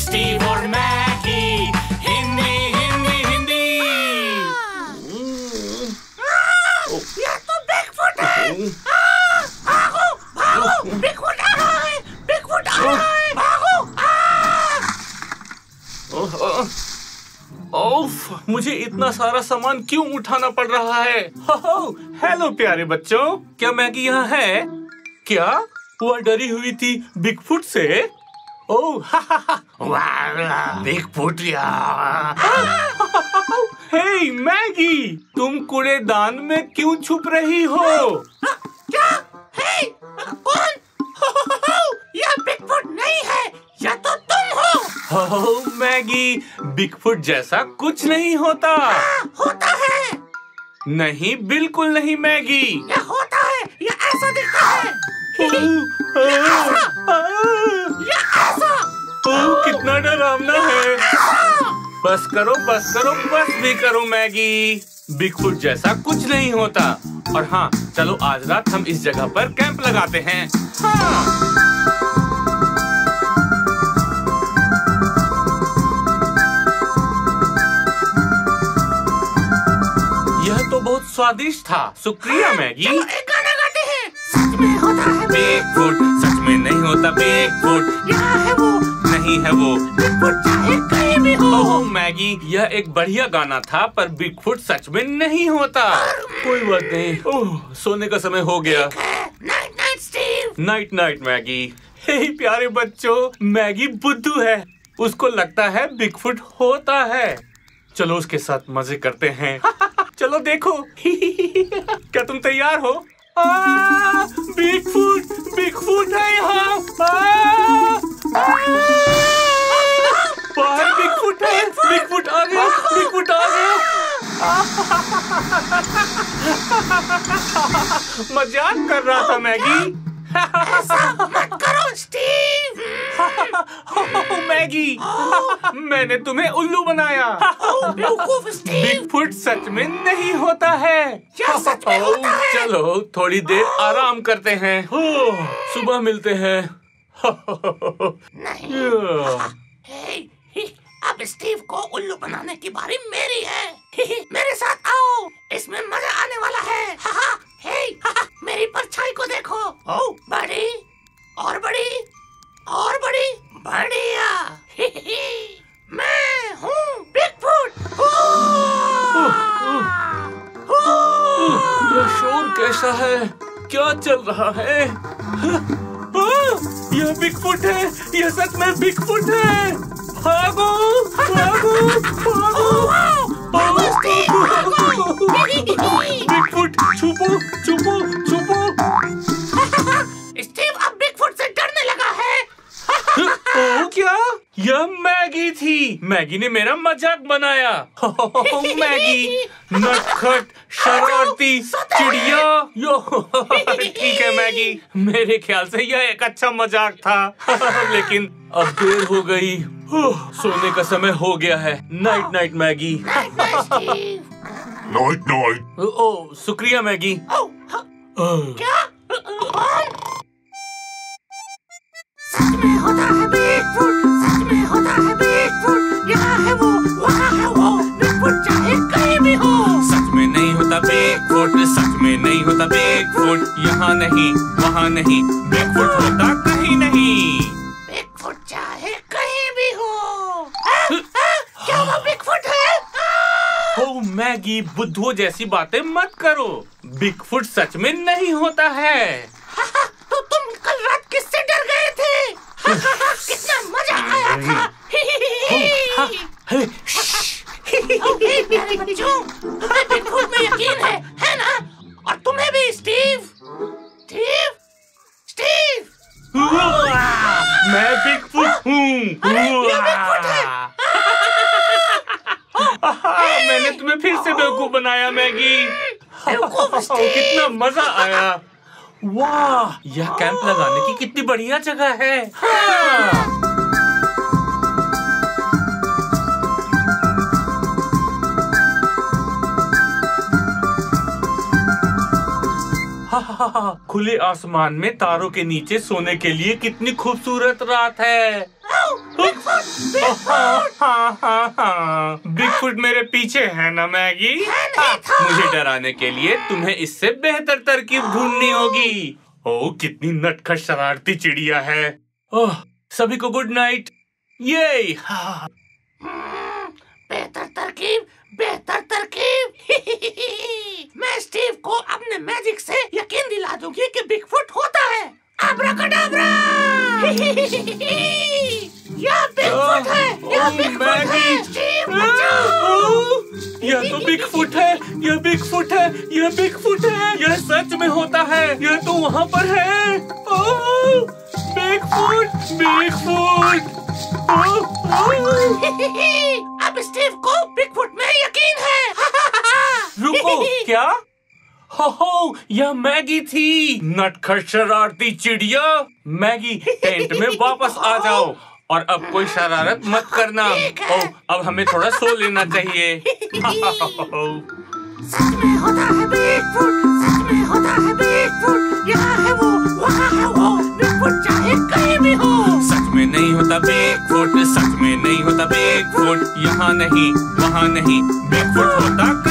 Steve और Maggi Hindi Hindi Hindi ये तो बिगफुट है भागो भागो बिगफुट आ रहा है बिगफुट आ रहा है भागो ओफ मुझे इतना सारा सामान क्यों उठाना पड़ रहा है? हो, हेलो प्यारे बच्चों! क्या मैगी यहाँ है? क्या? वह डरी हुई थी बिगफुट से? ओह बिगफुट या हे मैगी तुम कूड़ेदान में क्यों छुप रही हो? क्या? हे कौन? हो, हो, हो, यह बिगफुट नहीं है यह तो तुम हो। हो मैगी बिगफुट जैसा कुछ नहीं होता। हाँ, होता है। नहीं बिल्कुल नहीं मैगी यह होता है यह ऐसा दिखता है। बस करो बस करो बस भी करो मैगी। बिगफुट जैसा कुछ नहीं होता। और हाँ चलो आज रात हम इस जगह पर कैंप लगाते हैं। हाँ। यह तो बहुत स्वादिष्ट था। शुक्रिया मैगी। चलो एक गाना गाते हैं। सच में होता है बिगफुट सच में नहीं होता बिगफुट यहाँ है वो। नहीं है वो। भी हो। ओह मैगी यह एक बढ़िया गाना था पर बिगफुट सच में नहीं होता। कोई बात नहीं। ओह सोने का समय हो गया। Night night Steve night night Maggie. हे प्यारे बच्चों मैगी बुद्धू है। उसको लगता है बिगफुट होता है। चलो उसके साथ मज़े करते हैं। चलो देखो। क्या तुम तैयार हो? आ, मज़ाक कर रहा था मैगी। मत करो स्टीव मैगी। मैंने तुम्हें उल्लू बनाया। बेवकूफ़ स्टीव बिगफुट सच में नहीं होता है। क्या सच में होता है? चलो थोड़ी देर आराम करते हैं। सुबह मिलते हैं। नहीं। अब स्टीव को उल्लू बनाने की बारी मेरी है। हे, हे, मेरे साथ आओ। इसमें मज़ा आने वाला है। हा, हा, हे, हा, हा, मेरी परछाई को देखो। ओ बड़ी। और बड़ी। और बड़ी। बढ़िया। हे, हे, हे, मैं हूँ बिगफुट यह शोर कैसा है? क्या चल रहा है? आह, यह बिगफुट है। यह सच में बिगफुट है। Huggles! Huggles! Huggles! Huggles! Huggles! Bigfoot! Chupo! Chupo! Chupo! यह मैगी थी। मैगी ने मेरा मज़ाक बनाया। हो, मैगी नटखट शरारती चिड़िया। यो ठीक है मैगी। मेरे ख्याल से यह एक अच्छा मज़ाक था। लेकिन अब देर हो गई। सोने का समय हो गया है। Night night Maggie. Night night ओ शुक्रिया मैगी। ह- क्या? में होता है बिगफुट सच में होता है बिगफुट यहाँ है वो वहाँ है वो बिगफुट चाहे कहीं भी हो। सच में नहीं होता बिगफुट सच में नहीं होता बिगफुट यहाँ नहीं वहाँ नहीं बिगफुट होता कहीं नहीं। बिगफुट चाहे कहीं भी हो। आ, आ, क्या वो बिगफुट है? ओ मैगी बुद्धू जैसी बातें मत करो। बिगफुट सच में नहीं होता है हा, हा, तो तुम कल रात किससे डर गए थे हा, हा, हा, कितना मज़ा आया था ही, ही, ही, ही। हाँ, हे, श्श्श, तुम्हें बिगफुट में यकीन है है ना? और तुम्हें भी स्टीव? स्टीव? स्टीव? मैं बिगफुट हूँ। है। आहा, मैंने तुम्हें फिर से बेवकूफ़ बनाया मैगी। कितना मज़ा आया। वाह यह कैंप लगाने की कितनी बढ़िया जगह है। हाँ। खुले आसमान में तारों के नीचे सोने के लिए कितनी खूबसूरत रात है। बिग बिगफुट हाँ हाँ हाँ। हाँ मेरे पीछे है ना मैगी मुझे डराने के लिए तुम्हें इससे बेहतर तरकीब ढूंढनी होगी। ओह कितनी नटखट शरारती चिड़िया है। ओह सभी को गुड नाइट। ये हाँ बेहतर तरकीब बेहतर तरकीब। मैं स्टीव को अपने मैजिक से यकीन दिला दूँगी कि बिगफुट होता है। अब्राकडाब्रा यह बिगफुट है। यह बिगफुट है। स्टीव बचाओ। यह तो बिगफुट है। यह बिगफुट है। यह बिगफुट है। यह सच में होता है। यह तो वहाँ पर है। ओह, बिगफुट बिगफुट। ओह, ओह। अब स्टीव को बिगफुट में यकीन है रुको क्या? हो हो यह मैगी थी। नटखट शरारती चिड़िया। मैगी टेंट में वापस आ जाओ और अब कोई शरारत मत करना। ओ अब हमें थोड़ा सो लेना चाहिए। सच में होता है बिगफुट सच में होता है बिगफुट यहाँ है वो वहाँ है वो बिगफुट चाहे कहीं भी हो। सच में नहीं होता बिगफुट सच में नहीं होता बिगफुट यहाँ नहीं वहाँ नहीं बिगफुट होता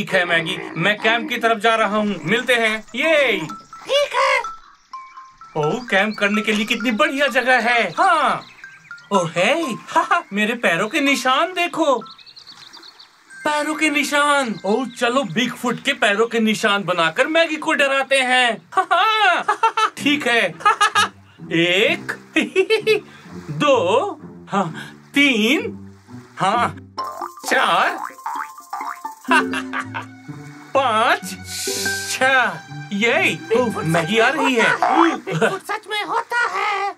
ठीक है मैगी। मैं कैंप की तरफ़ जा रहा हूँ। मिलते हैं। ये ठीक है। ओह कैंप करने के लिए कितनी बढ़िया जगह है। हाँ। ओह है हा, हा, मेरे पैरों के निशान देखो। पैरों के निशान। ओह चलो बिग फुट के पैरों के निशान बनाकर मैगी को डराते हैं। हा, हा, ठीक हा, एक दो हाँ तीन हाँ चार पाँच छह यही। ओह, मैगी आ रही है। सच में होता है।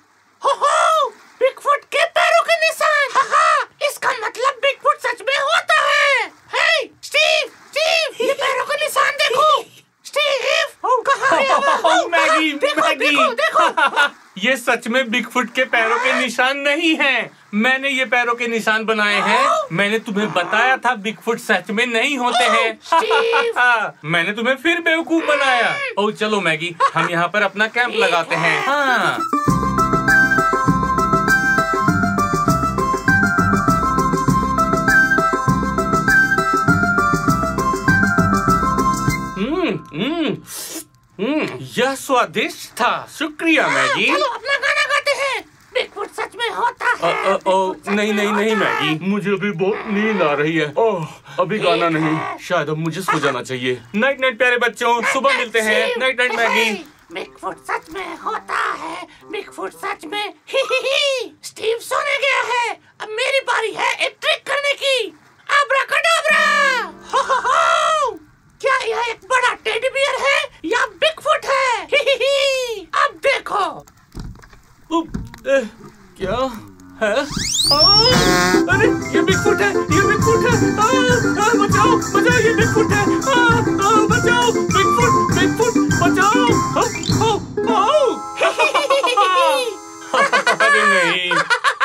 हो हो बिगफुट के पैरों के निशान हा हा इसका मतलब बिगफुट सच में होता है हे स्टीव स्टीव ये पैरों के निशान देखो स्टीव कहाँ गया वो? ओह, मैगी देखो, मैगी देखो देखो ये सच में बिगफुट के पैरों के निशान नहीं हैं। मैंने ये पैरों के निशान बनाए हैं। मैंने तुम्हें बताया था बिगफुट सच में नहीं होते हैं। मैंने तुम्हें फिर बेवकूफ़ बनाया। ओ चलो मैगी हम यहाँ पर अपना कैंप लगाते हैं। हाँ। हम्म हम्म। हम्म यह स्वादिष्ट था। शुक्रिया मैगी। चलो अपना गाना गाते हैं। बिगफुट सच में होता है। अ, ओ, बिगफुट सच नहीं नहीं नहीं मैगी। मुझे अभी बहुत नींद आ रही है। ओह अभी गाना नहीं। शायद अब मुझे सो जाना चाहिए। नाइट नाइट प्यारे बच्चों। सुबह मिलते हैं। Night night Maggie. बिगफुट सच में होता है। बिगफुट सच में। ही ही ही। स्टीव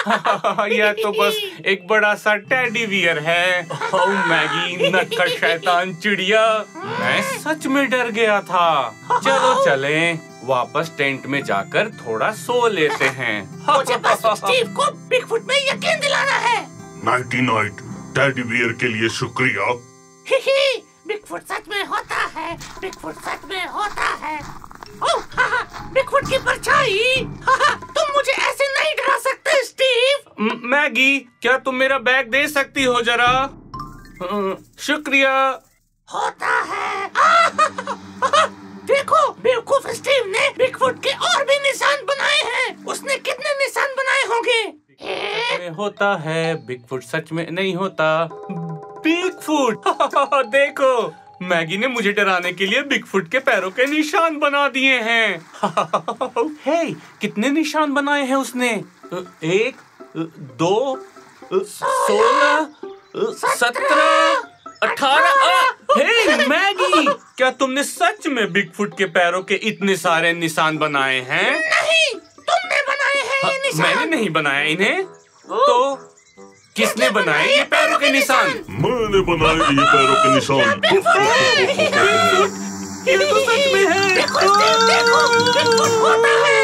है यह तो बस एक बड़ा सा टेडी बियर है ओ मैगी नटखट शैतान चिड़िया मैं सच में डर गया था चलो चलें वापस टेंट में जाकर थोड़ा सो लेते हैं मुझे बस स्टीव को बिगफुट में यकीन दिलाना है नाइटी नाइट टेडी बियर के लिए शुक्रिया। ही ही बिगफुट सच में होता है बिगफुट सच में होता है। ओह हा हा बिगफुट की परछाई। हा हा तुम मुझे ऐसे नहीं डरा सकते स्टीव मैगी क्या तुम मेरा बैग दे सकती हो जरा? शुक्रिया। होता है। हा, हा, हा, हा, देखो बेवकूफ़ स्टीव ने बिगफुट के और भी निशान बनाए हैं। उसने कितने निशान बनाए होंगे? में होता है। बिगफुट सच में नहीं होता। बिगफुट देखो मैगी ने मुझे डराने के लिए बिगफुट के पैरों के निशान बना दिए हैं। हे कितने निशान बनाए हैं उसने? एक दो सोलह सत्रह अठारह हे मैगी क्या तुमने सच में बिगफुट के पैरों के इतने सारे निशान बनाए हैं? नहीं तुमने बनाए हैं ये निशान मैंने नहीं बनाया इन्हें। तो किसने बनाए? ये पैरों के निशान। मैंने बनाए ये पैरों के निशान। ये तो सच में है। देखो, देखो, देखो, देखो, देखो,